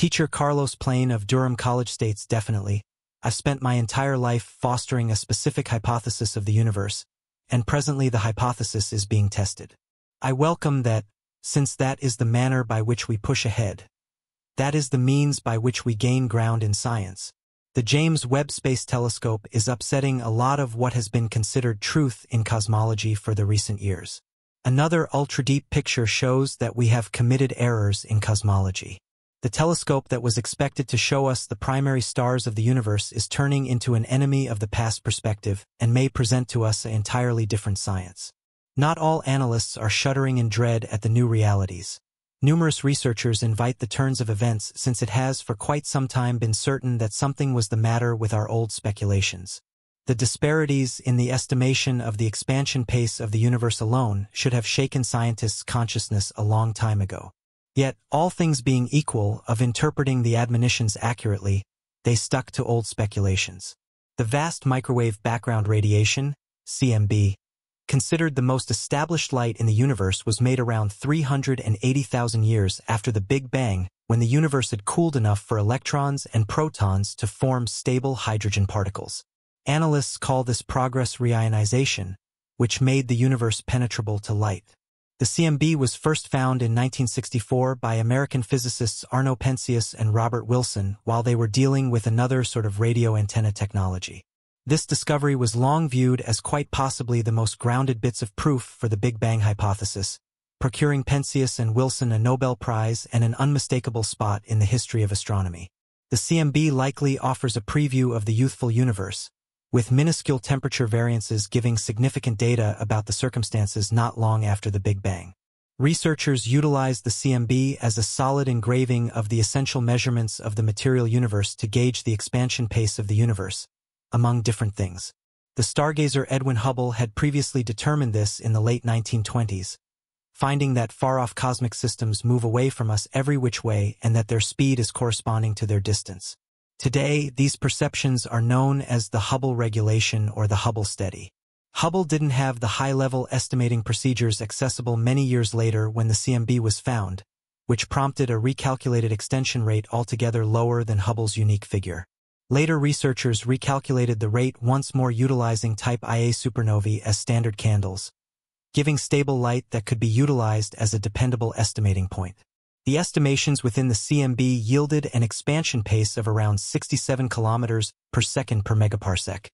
Teacher Carlos Plain of Durham College states definitely, I've spent my entire life fostering a specific hypothesis of the universe, and presently the hypothesis is being tested. I welcome that, since that is the manner by which we push ahead. That is the means by which we gain ground in science. The James Webb Space Telescope is upsetting a lot of what has been considered truth in cosmology for the recent years. Another ultra-deep picture shows that we have committed errors in cosmology. The telescope that was expected to show us the primary stars of the universe is turning into an enemy of the past perspective and may present to us an entirely different science. Not all analysts are shuddering in dread at the new realities. Numerous researchers invite the turns of events since it has for quite some time been certain that something was the matter with our old speculations. The disparities in the estimation of the expansion pace of the universe alone should have shaken scientists' consciousness a long time ago. Yet, all things being equal of interpreting the admonitions accurately, they stuck to old speculations. The vast microwave background radiation, CMB, considered the most established light in the universe was made around 380,000 years after the Big Bang when the universe had cooled enough for electrons and protons to form stable hydrogen particles. Analysts call this progress reionization, which made the universe penetrable to light. The CMB was first found in 1964 by American physicists Arno Penzias and Robert Wilson while they were dealing with another sort of radio antenna technology. This discovery was long viewed as quite possibly the most grounded bits of proof for the Big Bang hypothesis, procuring Penzias and Wilson a Nobel Prize and an unmistakable spot in the history of astronomy. The CMB likely offers a preview of the youthful universe, with minuscule temperature variances giving significant data about the circumstances not long after the Big Bang. Researchers utilized the CMB as a solid engraving of the essential measurements of the material universe to gauge the expansion pace of the universe, among different things. The stargazer Edwin Hubble had previously determined this in the late 1920s, finding that far-off cosmic systems move away from us every which way and that their speed is corresponding to their distance. Today, these perceptions are known as the Hubble regulation or the Hubble steady. Hubble didn't have the high-level estimating procedures accessible many years later when the CMB was found, which prompted a recalculated extension rate altogether lower than Hubble's unique figure. Later researchers recalculated the rate once more utilizing type Ia supernovae as standard candles, giving stable light that could be utilized as a dependable estimating point. The estimations within the CMB yielded an expansion pace of around 67 kilometers per second per megaparsec,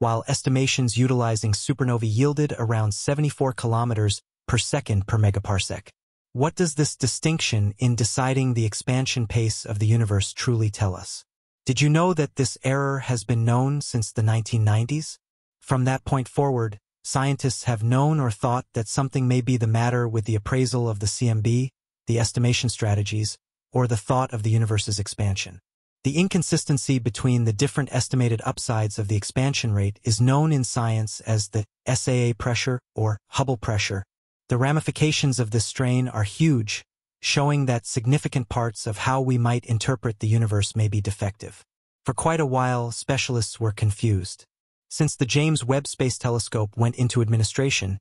while estimations utilizing supernovae yielded around 74 kilometers per second per megaparsec. What does this distinction in deciding the expansion pace of the universe truly tell us? Did you know that this error has been known since the 1990s? From that point forward, scientists have known or thought that something may be the matter with the appraisal of the CMB, the estimation strategies, or the thought of the universe's expansion. The inconsistency between the different estimated upsides of the expansion rate is known in science as the SAA pressure or Hubble pressure. The ramifications of this strain are huge, showing that significant parts of how we might interpret the universe may be defective. For quite a while, specialists were confused. Since the James Webb Space Telescope went into administration,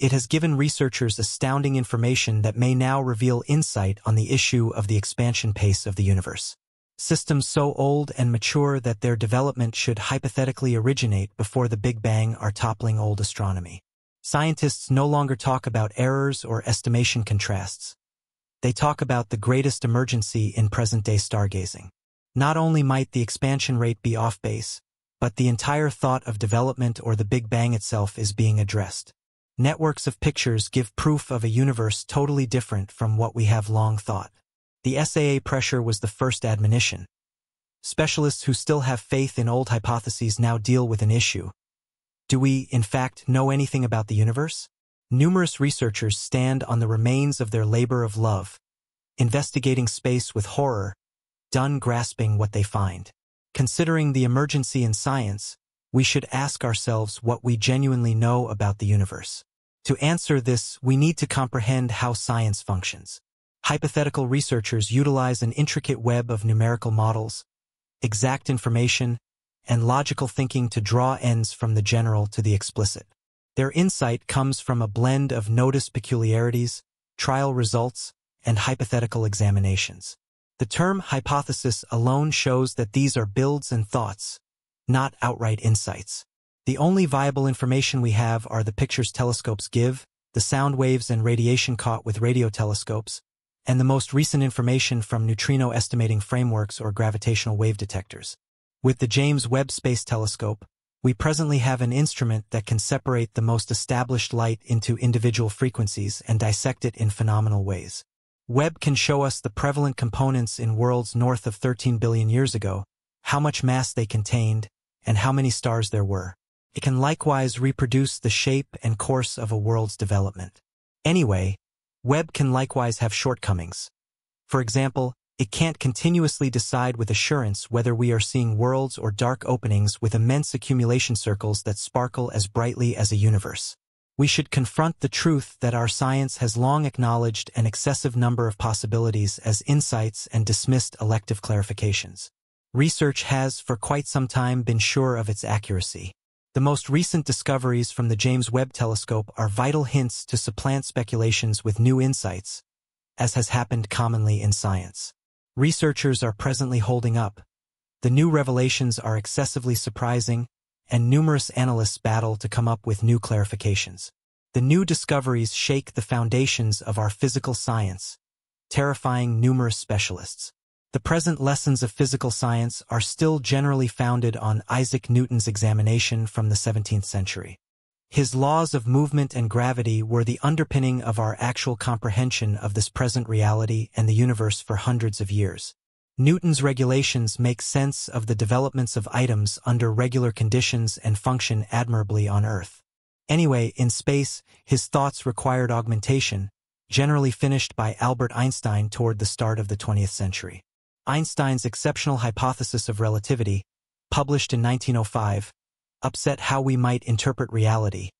it has given researchers astounding information that may now reveal insight on the issue of the expansion pace of the universe. Systems so old and mature that their development should hypothetically originate before the Big Bang are toppling old astronomy. Scientists no longer talk about errors or estimation contrasts. They talk about the greatest emergency in present-day stargazing. Not only might the expansion rate be off base, but the entire thought of development or the Big Bang itself is being addressed. Networks of pictures give proof of a universe totally different from what we have long thought. The SAA pressure was the first admonition. Specialists who still have faith in old hypotheses now deal with an issue. Do we, in fact, know anything about the universe? Numerous researchers stand on the remains of their labor of love, investigating space with horror, done grasping what they find. Considering the emergency in science, we should ask ourselves what we genuinely know about the universe. To answer this, we need to comprehend how science functions. Hypothetical researchers utilize an intricate web of numerical models, exact information, and logical thinking to draw ends from the general to the explicit. Their insight comes from a blend of noticed peculiarities, trial results, and hypothetical examinations. The term hypothesis alone shows that these are builds and thoughts, not outright insights. The only viable information we have are the pictures telescopes give, the sound waves and radiation caught with radio telescopes, and the most recent information from neutrino estimating frameworks or gravitational wave detectors. With the James Webb Space Telescope, we presently have an instrument that can separate the most established light into individual frequencies and dissect it in phenomenal ways. Webb can show us the prevalent components in worlds north of 13 billion years ago, how much mass they contained, and how many stars there were. It can likewise reproduce the shape and course of a world's development. Anyway, Webb can likewise have shortcomings. For example, it can't continuously decide with assurance whether we are seeing worlds or dark openings with immense accumulation circles that sparkle as brightly as a universe. We should confront the truth that our science has long acknowledged an excessive number of possibilities as insights and dismissed elective clarifications. Research has, for quite some time, been sure of its accuracy. The most recent discoveries from the James Webb Telescope are vital hints to supplant speculations with new insights, as has happened commonly in science. Researchers are presently holding up. The new revelations are excessively surprising, and numerous analysts battle to come up with new clarifications. The new discoveries shake the foundations of our physical science, terrifying numerous specialists. The present lessons of physical science are still generally founded on Isaac Newton's examination from the 17th century. His laws of movement and gravity were the underpinning of our actual comprehension of this present reality and the universe for hundreds of years. Newton's regulations make sense of the developments of items under regular conditions and function admirably on Earth. Anyway, in space, his thoughts required augmentation, generally finished by Albert Einstein toward the start of the 20th century. Einstein's exceptional hypothesis of relativity, published in 1905, upset how we might interpret reality,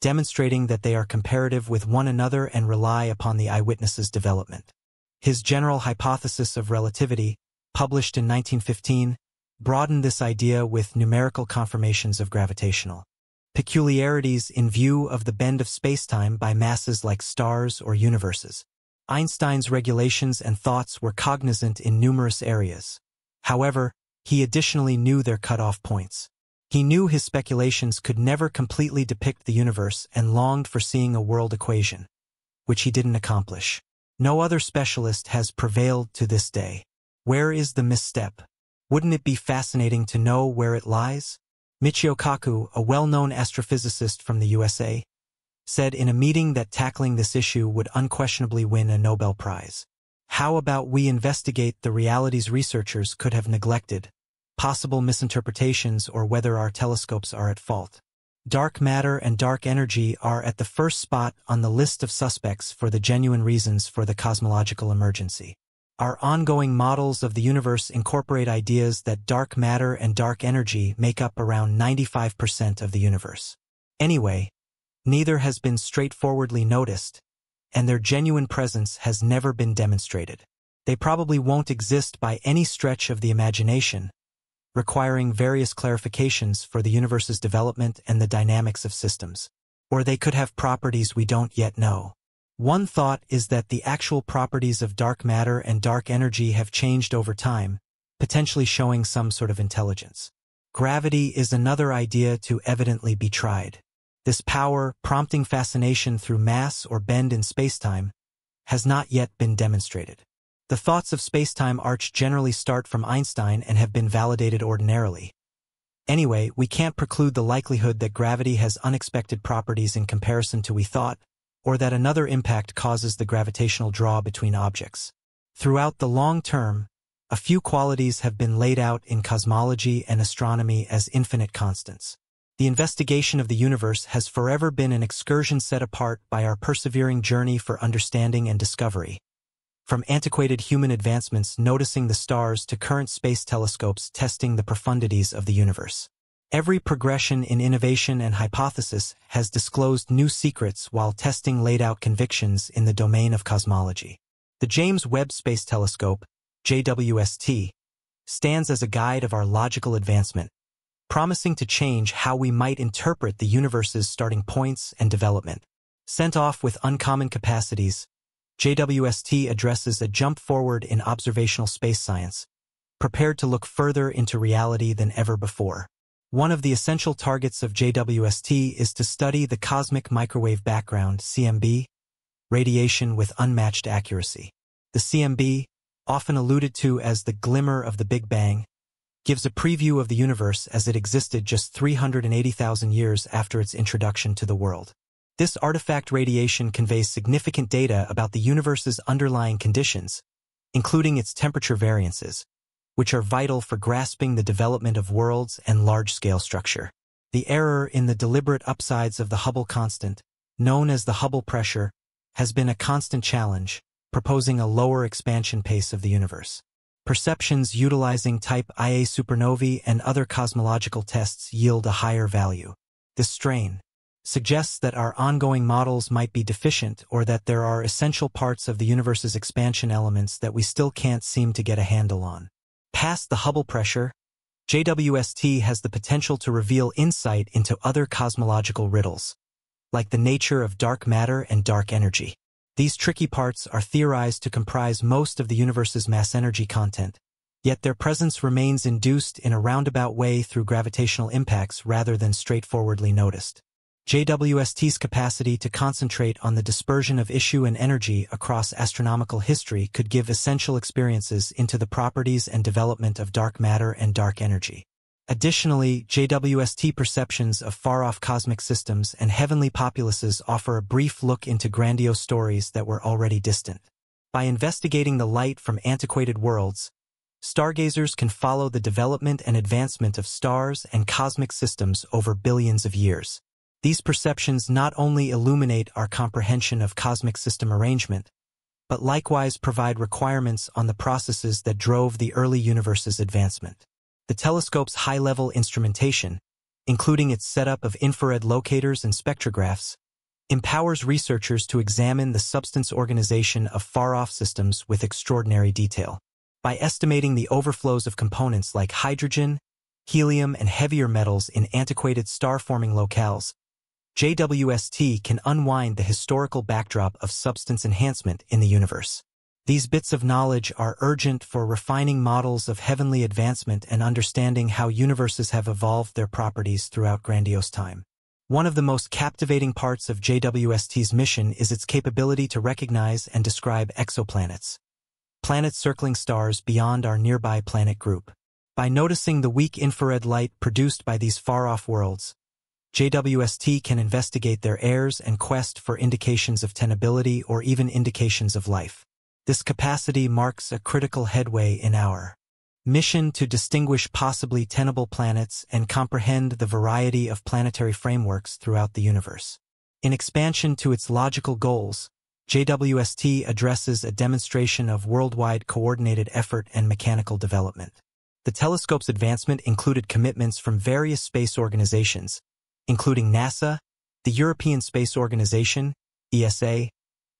demonstrating that they are comparative with one another and rely upon the eyewitness's development. His general hypothesis of relativity, published in 1915, broadened this idea with numerical confirmations of gravitational peculiarities in view of the bend of spacetime by masses like stars or universes. Einstein's regulations and thoughts were cognizant in numerous areas. However, he additionally knew their cutoff points. He knew his speculations could never completely depict the universe and longed for seeing a world equation, which he didn't accomplish. No other specialist has prevailed to this day. Where is the misstep? Wouldn't it be fascinating to know where it lies? Michio Kaku, a well-known astrophysicist from the USA, said in a meeting that tackling this issue would unquestionably win a Nobel Prize. How about we investigate the realities researchers could have neglected, possible misinterpretations or whether our telescopes are at fault. Dark matter and dark energy are at the first spot on the list of suspects for the genuine reasons for the cosmological emergency. Our ongoing models of the universe incorporate ideas that dark matter and dark energy make up around 95% of the universe. Anyway, neither has been straightforwardly noticed, and their genuine presence has never been demonstrated. They probably won't exist by any stretch of the imagination, requiring various clarifications for the universe's development and the dynamics of systems. Or they could have properties we don't yet know. One thought is that the actual properties of dark matter and dark energy have changed over time, potentially showing some sort of intelligence. Gravity is another idea to evidently be tried. This power, prompting fascination through mass or bend in spacetime, has not yet been demonstrated. The thoughts of spacetime arch generally start from Einstein and have been validated ordinarily. Anyway, we can't preclude the likelihood that gravity has unexpected properties in comparison to we thought, or that another impact causes the gravitational draw between objects. Throughout the long term, a few qualities have been laid out in cosmology and astronomy as infinite constants. The investigation of the universe has forever been an excursion set apart by our persevering journey for understanding and discovery. From antiquated human advancements noticing the stars to current space telescopes testing the profundities of the universe. Every progression in innovation and hypothesis has disclosed new secrets while testing laid out convictions in the domain of cosmology. The James Webb Space Telescope, JWST, stands as a guide of our logical advancement, promising to change how we might interpret the universe's starting points and development. Sent off with uncommon capacities, JWST addresses a jump forward in observational space science, prepared to look further into reality than ever before. One of the essential targets of JWST is to study the cosmic microwave background, CMB, radiation with unmatched accuracy. The CMB, often alluded to as the glimmer of the Big Bang, gives a preview of the universe as it existed just 380,000 years after its introduction to the world. This artifact radiation conveys significant data about the universe's underlying conditions, including its temperature variances, which are vital for grasping the development of worlds and large-scale structure. The error in the deliberate upsides of the Hubble constant, known as the Hubble pressure, has been a constant challenge, proposing a lower expansion pace of the universe. Perceptions utilizing type Ia supernovae and other cosmological tests yield a higher value. This strain suggests that our ongoing models might be deficient or that there are essential parts of the universe's expansion elements that we still can't seem to get a handle on. Past the Hubble pressure, JWST has the potential to reveal insight into other cosmological riddles, like the nature of dark matter and dark energy. These tricky parts are theorized to comprise most of the universe's mass energy content, yet their presence remains induced in a roundabout way through gravitational impacts rather than straightforwardly noticed. JWST's capacity to concentrate on the dispersion of issue and energy across astronomical history could give essential experiences into the properties and development of dark matter and dark energy. Additionally, JWST perceptions of far-off cosmic systems and heavenly populaces offer a brief look into grandiose stories that were already distant. By investigating the light from antiquated worlds, stargazers can follow the development and advancement of stars and cosmic systems over billions of years. These perceptions not only illuminate our comprehension of cosmic system arrangement, but likewise provide requirements on the processes that drove the early universe's advancement. The telescope's high-level instrumentation, including its setup of infrared locators and spectrographs, empowers researchers to examine the substance organization of far-off systems with extraordinary detail. By estimating the overflows of components like hydrogen, helium, and heavier metals in antiquated star-forming locales, JWST can unwind the historical backdrop of substance enhancement in the universe. These bits of knowledge are urgent for refining models of heavenly advancement and understanding how universes have evolved their properties throughout grandiose time. One of the most captivating parts of JWST's mission is its capability to recognize and describe exoplanets, planets circling stars beyond our nearby planet group. By noticing the weak infrared light produced by these far-off worlds, JWST can investigate their airs and quest for indications of tenability or even indications of life. This capacity marks a critical headway in our mission to distinguish possibly tenable planets and comprehend the variety of planetary frameworks throughout the universe. In expansion to its logical goals, JWST addresses a demonstration of worldwide coordinated effort and mechanical development. The telescope's advancement included commitments from various space organizations, including NASA, the European Space Organization, ESA,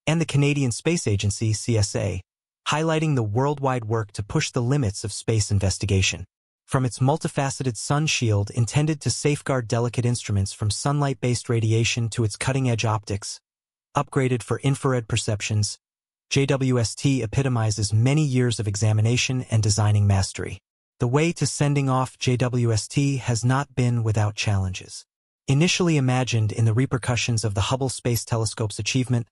and the Canadian Space Agency, CSA, highlighting the worldwide work to push the limits of space investigation. From its multifaceted sun shield intended to safeguard delicate instruments from sunlight-based radiation to its cutting-edge optics, upgraded for infrared perceptions, JWST epitomizes many years of examination and designing mastery. The way to sending off JWST has not been without challenges. Initially imagined in the repercussions of the Hubble Space Telescope's achievement,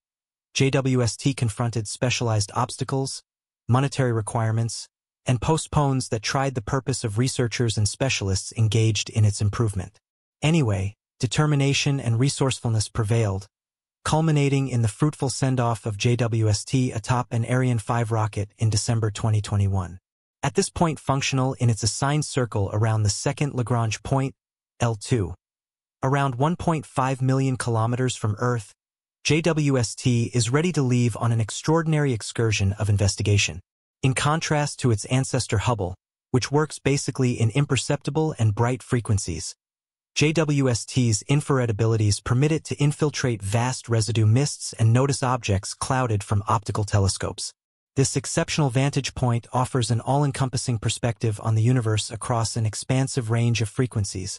JWST confronted specialized obstacles, monetary requirements, and postpones that tried the purpose of researchers and specialists engaged in its improvement. Anyway, determination and resourcefulness prevailed, culminating in the fruitful send-off of JWST atop an Ariane 5 rocket in December 2021. At this point functional in its assigned circle around the second Lagrange point, L2, Around 1.5 million kilometers from Earth, JWST is ready to leave on an extraordinary excursion of investigation. In contrast to its ancestor Hubble, which works basically in imperceptible and bright frequencies, JWST's infrared abilities permit it to infiltrate vast residue mists and notice objects clouded from optical telescopes. This exceptional vantage point offers an all-encompassing perspective on the universe across an expansive range of frequencies,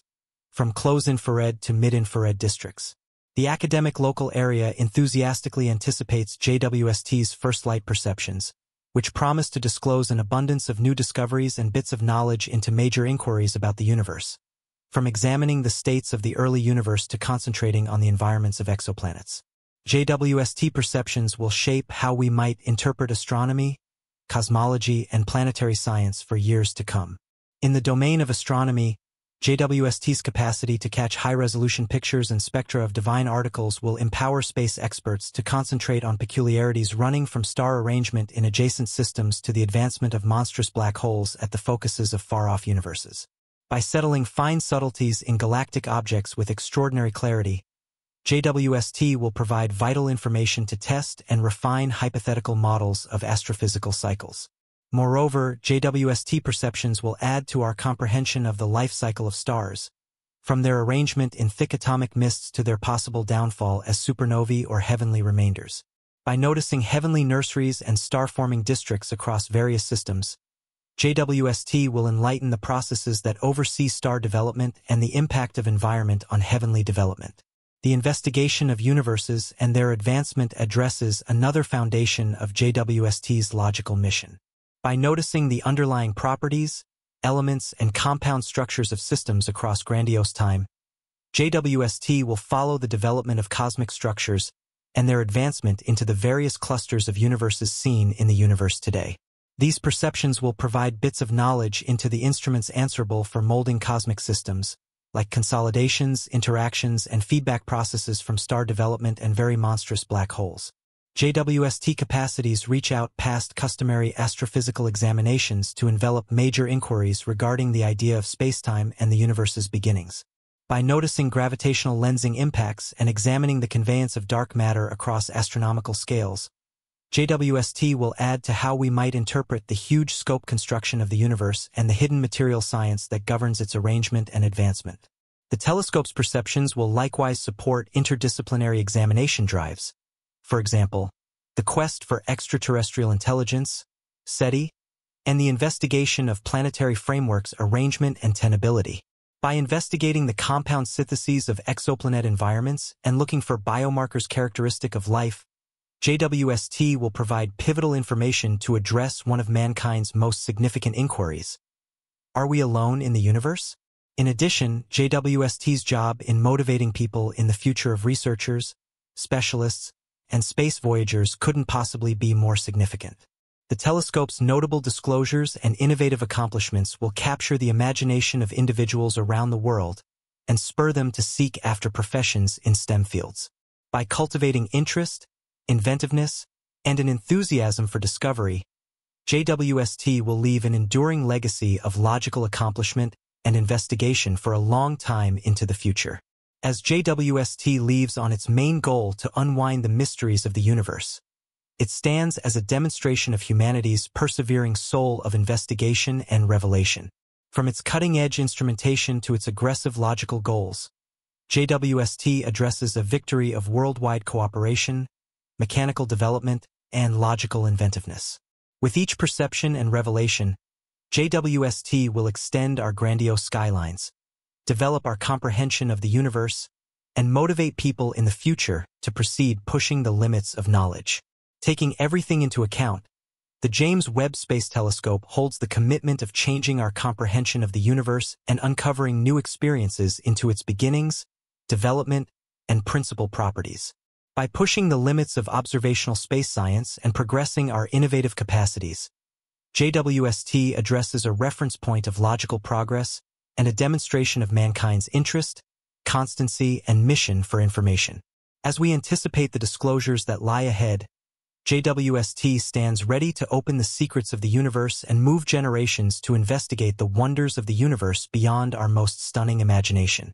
from close infrared to mid-infrared districts. The academic local area enthusiastically anticipates JWST's first light perceptions, which promise to disclose an abundance of new discoveries and bits of knowledge into major inquiries about the universe, from examining the states of the early universe to concentrating on the environments of exoplanets. JWST perceptions will shape how we might interpret astronomy, cosmology, and planetary science for years to come. In the domain of astronomy, JWST's capacity to catch high-resolution pictures and spectra of divine articles will empower space experts to concentrate on peculiarities running from star arrangement in adjacent systems to the advancement of monstrous black holes at the focuses of far-off universes. By settling fine subtleties in galactic objects with extraordinary clarity, JWST will provide vital information to test and refine hypothetical models of astrophysical cycles. Moreover, JWST perceptions will add to our comprehension of the life cycle of stars, from their arrangement in thick atomic mists to their possible downfall as supernovae or heavenly remainders. By noticing heavenly nurseries and star-forming districts across various systems, JWST will enlighten the processes that oversee star development and the impact of environment on heavenly development. The investigation of universes and their advancement addresses another foundation of JWST's logical mission. By noticing the underlying properties, elements, and compound structures of systems across grandiose time, JWST will follow the development of cosmic structures and their advancement into the various clusters of universes seen in the universe today. These perceptions will provide bits of knowledge into the instruments answerable for molding cosmic systems, like consolidations, interactions, and feedback processes from star development and very monstrous black holes. JWST capacities reach out past customary astrophysical examinations to envelop major inquiries regarding the idea of spacetime and the universe's beginnings. By noticing gravitational lensing impacts and examining the conveyance of dark matter across astronomical scales, JWST will add to how we might interpret the huge scope construction of the universe and the hidden material science that governs its arrangement and advancement. The telescope's perceptions will likewise support interdisciplinary examination drives, for example, the quest for extraterrestrial intelligence, SETI, and the investigation of planetary frameworks arrangement and tenability. By investigating the compound syntheses of exoplanet environments and looking for biomarkers characteristic of life, JWST will provide pivotal information to address one of mankind's most significant inquiries. Are we alone in the universe? In addition, JWST's job in motivating people in the future of researchers, specialists, and space voyagers couldn't possibly be more significant. The telescope's notable disclosures and innovative accomplishments will capture the imagination of individuals around the world and spur them to seek after professions in STEM fields. By cultivating interest, inventiveness, and an enthusiasm for discovery, JWST will leave an enduring legacy of logical accomplishment and investigation for a long time into the future as JWST leaves on its main goal to unwind the mysteries of the universe. It stands as a demonstration of humanity's persevering soul of investigation and revelation. From its cutting-edge instrumentation to its aggressive logical goals, JWST addresses a victory of worldwide cooperation, mechanical development, and logical inventiveness. With each perception and revelation, JWST will extend our grandiose skylines, develop our comprehension of the universe, and motivate people in the future to proceed pushing the limits of knowledge. Taking everything into account, the James Webb Space Telescope holds the commitment of changing our comprehension of the universe and uncovering new experiences into its beginnings, development, and principal properties. By pushing the limits of observational space science and progressing our innovative capacities, JWST addresses a reference point of logical progress and a demonstration of mankind's interest, constancy, and mission for information. As we anticipate the disclosures that lie ahead, JWST stands ready to open the secrets of the universe and move generations to investigate the wonders of the universe beyond our most stunning imagination.